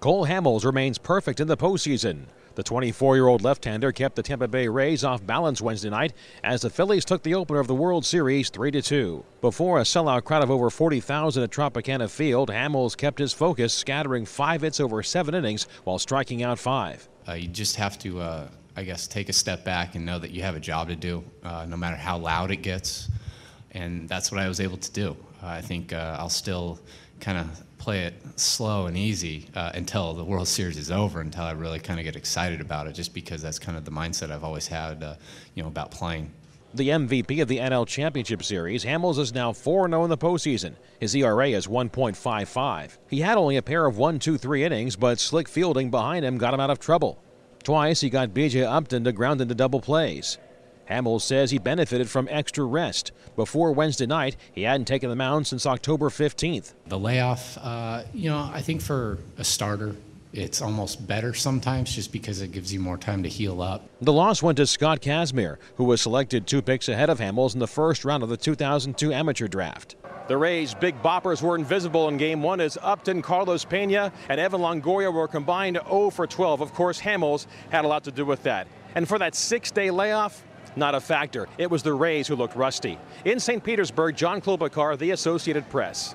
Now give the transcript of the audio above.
Cole Hamels remains perfect in the postseason. The 24 year old left hander kept the Tampa Bay Rays off balance Wednesday night as the Phillies took the opener of the World Series 3 2. Before a sellout crowd of over 40,000 at Tropicana Field, Hamels kept his focus, scattering five hits over seven innings while striking out five. Uh, you just have to, uh, I guess, take a step back and know that you have a job to do, uh, no matter how loud it gets. And that's what I was able to do. I think uh, I'll still kind of play it slow and easy uh, until the World Series is over, until I really kind of get excited about it, just because that's kind of the mindset I've always had, uh, you know, about playing. The MVP of the NL Championship Series, Hamels is now 4 0 in the postseason. His ERA is 1.55. He had only a pair of 1 2 3 innings, but slick fielding behind him got him out of trouble. Twice he got BJ Upton to ground into double plays. Hamels says he benefited from extra rest. Before Wednesday night, he hadn't taken the mound since October 15th. The layoff, uh, you know, I think for a starter, it's almost better sometimes just because it gives you more time to heal up. The loss went to Scott Kazmir, who was selected two picks ahead of Hamels in the first round of the 2002 amateur draft. The Rays' big boppers were invisible in game one as Upton, Carlos Pena, and Evan Longoria were combined 0 for 12. Of course, Hamels had a lot to do with that. And for that six day layoff, not a factor. It was the Rays who looked rusty. In St. Petersburg, John Klobuchar, The Associated Press.